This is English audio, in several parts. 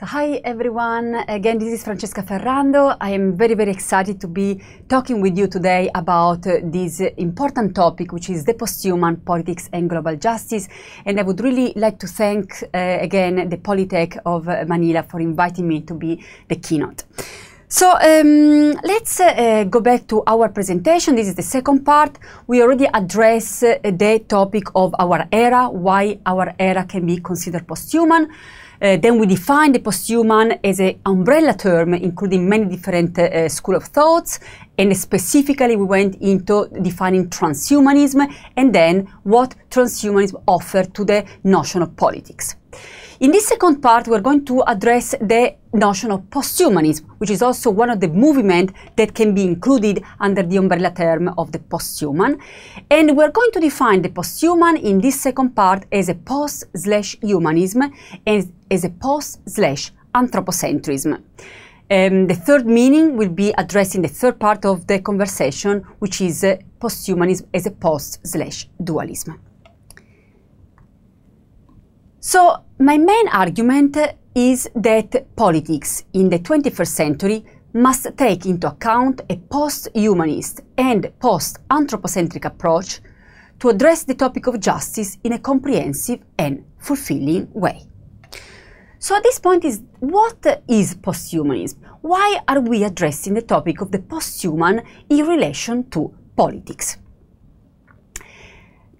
So hi everyone, again this is Francesca Ferrando. I am very very excited to be talking with you today about uh, this important topic which is the posthuman politics and global justice and I would really like to thank uh, again the Polytech of Manila for inviting me to be the keynote. So um, let's uh, go back to our presentation. This is the second part. We already addressed uh, the topic of our era, why our era can be considered posthuman. Uh, then we define the posthuman as an umbrella term, including many different uh, school of thoughts. And specifically, we went into defining transhumanism and then what transhumanism offered to the notion of politics. In this second part, we're going to address the notion of posthumanism, which is also one of the movements that can be included under the umbrella term of the posthuman. And we're going to define the posthuman in this second part as a post slash humanism and as a post slash anthropocentrism. Um, the third meaning will be addressed in the third part of the conversation, which is uh, posthumanism as a post slash dualism. So, my main argument is that politics in the 21st century must take into account a post-humanist and post-anthropocentric approach to address the topic of justice in a comprehensive and fulfilling way. So at this point is what is posthumanism? Why are we addressing the topic of the posthuman in relation to politics?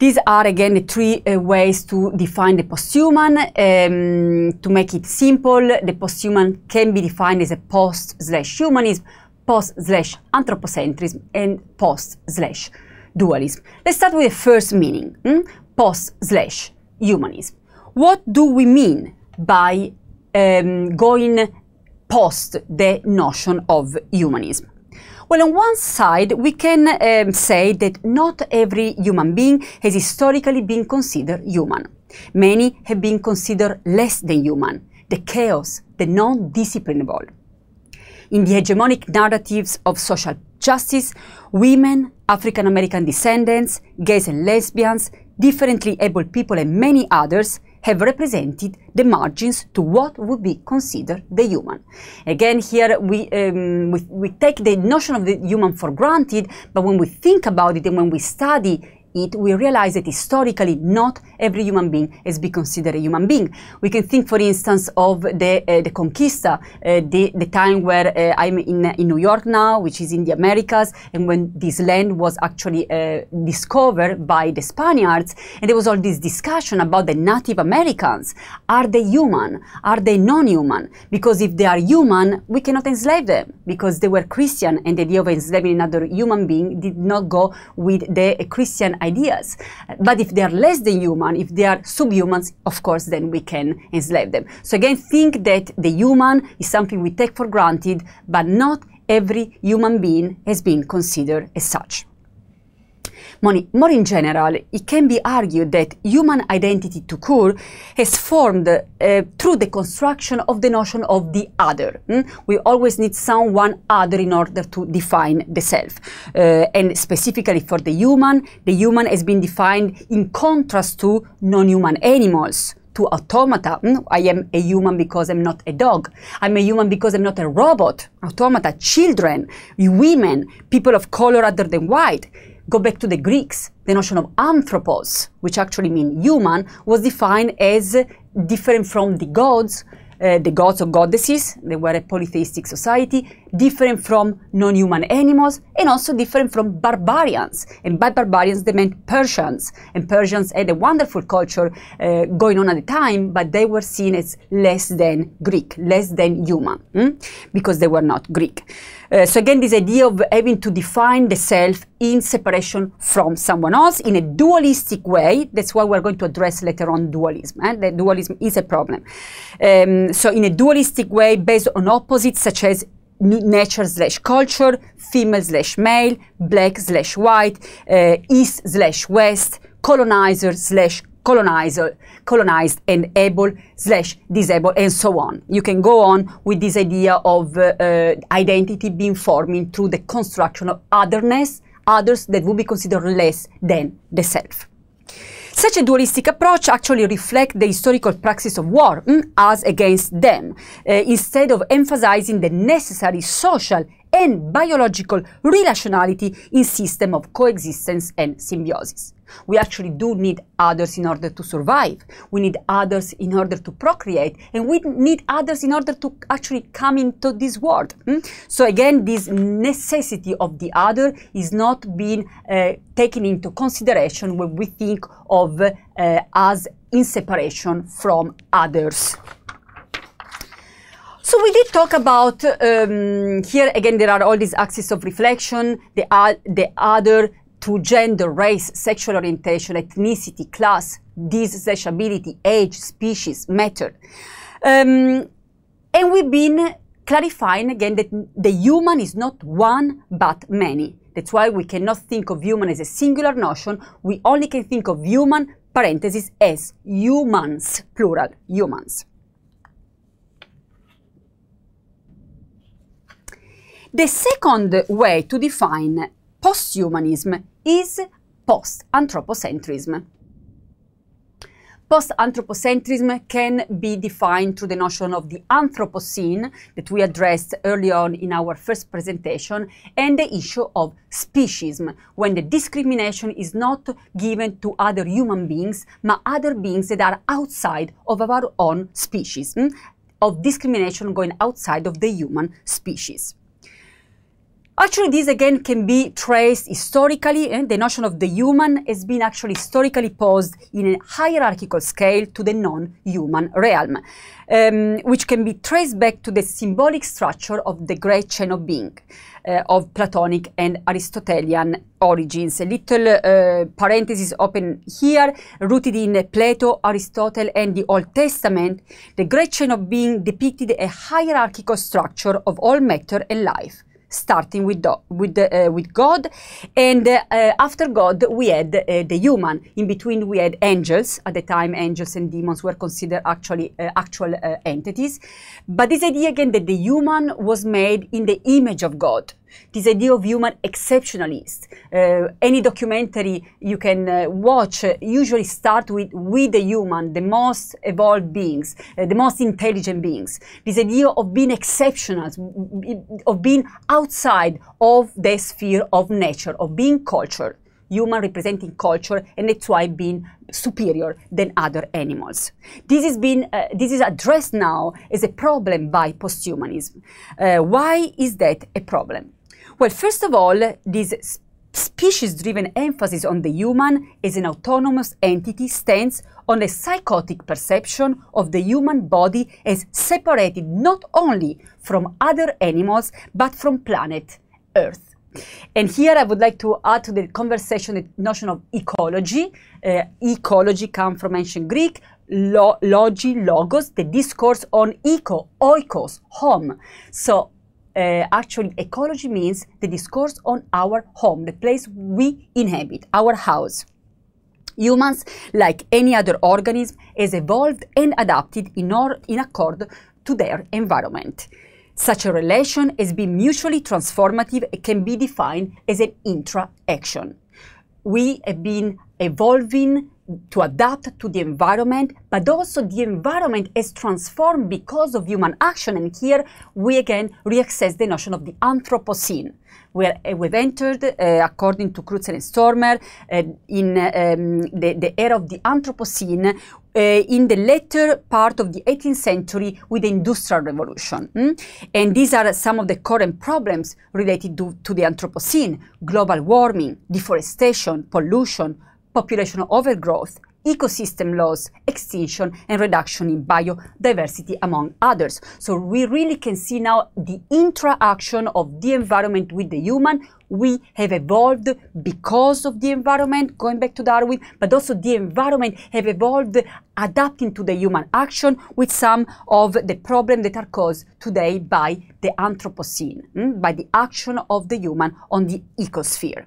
These are again the three uh, ways to define the posthuman. Um, to make it simple, the posthuman can be defined as a post slash humanism, post slash anthropocentrism, and post slash dualism. Let's start with the first meaning, hmm? post slash humanism. What do we mean by um, going post the notion of humanism? Well, on one side, we can um, say that not every human being has historically been considered human. Many have been considered less than human, the chaos, the non-disciplinable. In the hegemonic narratives of social justice, women, African American descendants, gays and lesbians, differently able people and many others have represented the margins to what would be considered the human. Again, here we, um, we, we take the notion of the human for granted, but when we think about it and when we study it, we realize that historically not every human being has been considered a human being. We can think, for instance, of the, uh, the Conquista, uh, the, the time where uh, I'm in, in New York now, which is in the Americas, and when this land was actually uh, discovered by the Spaniards, and there was all this discussion about the Native Americans. Are they human? Are they non-human? Because if they are human, we cannot enslave them, because they were Christian, and the idea of enslaving another human being did not go with the Christian ideas. But if they are less than human, if they are subhumans, of course, then we can enslave them. So again, think that the human is something we take for granted, but not every human being has been considered as such. More in general, it can be argued that human identity to cure has formed uh, through the construction of the notion of the other. Mm? We always need someone other in order to define the self. Uh, and specifically for the human, the human has been defined in contrast to non-human animals to automata. Mm? I am a human because I'm not a dog. I'm a human because I'm not a robot. Automata, children, women, people of color other than white go back to the Greeks, the notion of anthropos, which actually means human, was defined as different from the gods, uh, the gods or goddesses, they were a polytheistic society, different from non-human animals, and also different from barbarians. And by barbarians, they meant Persians. And Persians had a wonderful culture uh, going on at the time, but they were seen as less than Greek, less than human, hmm? because they were not Greek. Uh, so again, this idea of having to define the self in separation from someone else in a dualistic way. That's why we're going to address later on dualism. Eh? The dualism is a problem. Um, so in a dualistic way, based on opposites such as nature slash culture, female slash male, black slash white, uh, east slash west, colonizer slash colonizer, colonized and able slash disabled and so on. You can go on with this idea of uh, uh, identity being forming through the construction of otherness, others that would be considered less than the self. Such a dualistic approach actually reflects the historical praxis of war mm, as against them, uh, instead of emphasizing the necessary social and biological relationality in system of coexistence and symbiosis. We actually do need others in order to survive. We need others in order to procreate, and we need others in order to actually come into this world. Mm? So again, this necessity of the other is not being uh, taken into consideration when we think of uh, as in separation from others. So we did talk about, um, here again there are all these axes of reflection, the, uh, the other to gender, race, sexual orientation, ethnicity, class, disability, age, species, matter. Um, and we've been clarifying again that the human is not one but many. That's why we cannot think of human as a singular notion. We only can think of human, parentheses, as humans, plural, humans. The second way to define posthumanism is post-anthropocentrism. Post-anthropocentrism can be defined through the notion of the Anthropocene that we addressed early on in our first presentation and the issue of speciesism, when the discrimination is not given to other human beings, but other beings that are outside of our own species, of discrimination going outside of the human species. Actually, this again can be traced historically, and the notion of the human has been actually historically posed in a hierarchical scale to the non-human realm, um, which can be traced back to the symbolic structure of the great chain of being. Uh, of Platonic and Aristotelian origins. A little uh, parenthesis open here, rooted in Plato, Aristotle, and the Old Testament, the great chain of being depicted a hierarchical structure of all matter and life starting with, do, with, the, uh, with God. And uh, after God, we had uh, the human. In between, we had angels. At the time, angels and demons were considered actually uh, actual uh, entities. But this idea again that the human was made in the image of God this idea of human exceptionalist. Uh, any documentary you can uh, watch uh, usually start with we the human, the most evolved beings, uh, the most intelligent beings. This idea of being exceptional, of being outside of the sphere of nature, of being culture human representing culture and that's why being superior than other animals. This is, been, uh, this is addressed now as a problem by posthumanism. Uh, why is that a problem? Well, first of all, this species-driven emphasis on the human as an autonomous entity stands on a psychotic perception of the human body as separated not only from other animals, but from planet Earth. And here I would like to add to the conversation the notion of ecology. Uh, ecology comes from ancient Greek, lo logi, logos, the discourse on eco, oikos, home. So uh, actually ecology means the discourse on our home, the place we inhabit, our house. Humans, like any other organism, has evolved and adapted in, or, in accord to their environment. Such a relation has been mutually transformative and can be defined as an intra-action. We have been evolving to adapt to the environment, but also the environment is transformed because of human action. And here we again reaccess the notion of the Anthropocene, where uh, we've entered, uh, according to Crutzen and Stoermer, uh, in um, the, the, era of the Anthropocene in the later part of the 18th century with the Industrial Revolution. Mm? And these are some of the current problems related to, to the Anthropocene, global warming, deforestation, pollution, population overgrowth, ecosystem loss, extinction, and reduction in biodiversity, among others. So we really can see now the interaction of the environment with the human. We have evolved because of the environment, going back to Darwin, but also the environment have evolved adapting to the human action with some of the problems that are caused today by the Anthropocene, mm, by the action of the human on the ecosphere.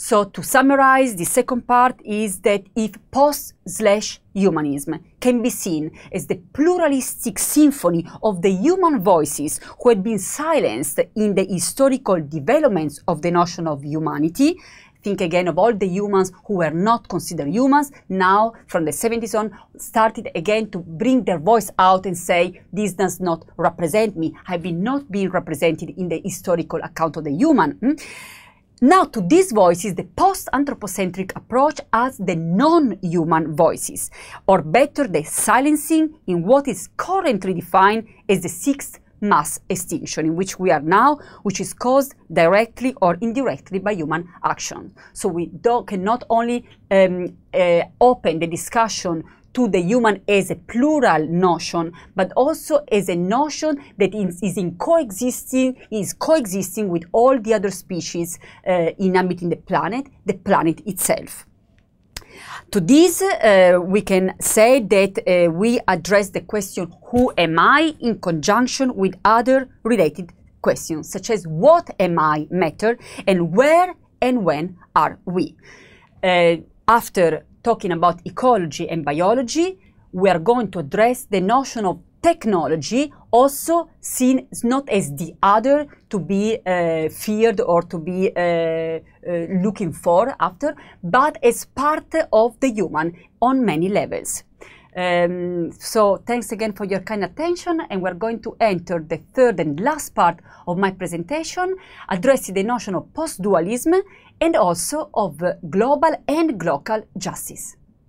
So to summarize, the second part is that if post-slash humanism can be seen as the pluralistic symphony of the human voices who had been silenced in the historical developments of the notion of humanity, think again of all the humans who were not considered humans, now from the 70s on, started again to bring their voice out and say, this does not represent me. I've been not being represented in the historical account of the human. Hmm? Now, to these voices, the post anthropocentric approach adds the non human voices, or better, the silencing in what is currently defined as the sixth mass extinction in which we are now, which is caused directly or indirectly by human action. So we can not only um, uh, open the discussion to the human as a plural notion, but also as a notion that is, is in coexisting, is coexisting with all the other species uh, inhabiting the planet, the planet itself. To this, uh, we can say that uh, we address the question, who am I, in conjunction with other related questions, such as what am I matter, and where and when are we. Uh, after talking about ecology and biology, we are going to address the notion of technology also seen not as the other to be uh, feared or to be uh, uh, looking for after, but as part of the human on many levels. Um, so thanks again for your kind attention and we're going to enter the third and last part of my presentation addressing the notion of post-dualism and also of global and local justice.